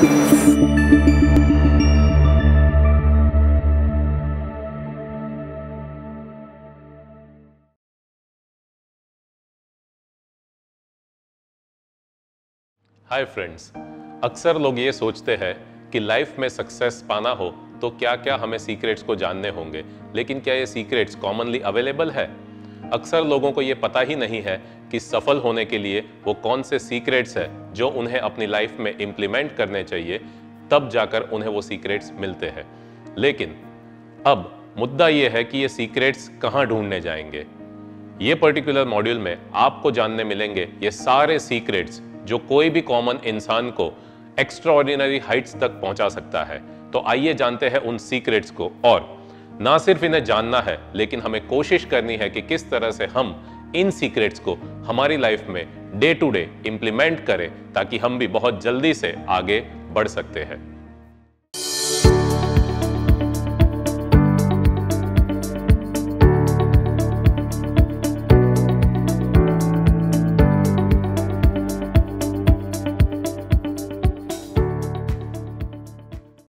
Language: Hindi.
हाय फ्रेंड्स अक्सर लोग ये सोचते हैं कि लाइफ में सक्सेस पाना हो तो क्या क्या हमें सीक्रेट्स को जानने होंगे, लेकिन क्या ये सीक्रेट्स कॉमनली अवेलेबल है? अक्सर लोगों को ये पता ही नहीं है कि सफल होने के लिए वो कौन से सीक्रेट्स है जो उन्हें अपनी लाइफ में इम्प्लीमेंट करने चाहिए, तब जाकर उन्हें वो सीक्रेट्स मिलते हैं। लेकिन, अब मुद्दा ये है कि ये सीक्रेट्स कहाँ ढूँढने जाएँगे? ये पर्टिकुलर मॉड्यूल में आपको जानने मिलेंगे ये सारे सीक्रेट्स जो कोई भी कॉमन इंसान को एक्स्ट्राऑर्डिनरी हाइट्स तक पहुँचा सकता है। तो आइए जानते हैं उन सीक्रेट्स को और ना सिर्फ़ इन्हें जानना है, लेकिन हमें कोशिश करनी है कि किस तरह से हम इन सीक्रेट्स को हमारी लाइफ में डे टू डे इम्प्लीमेंट करें, ताकि हम भी बहुत जल्दी से आगे बढ़ सकते हैं।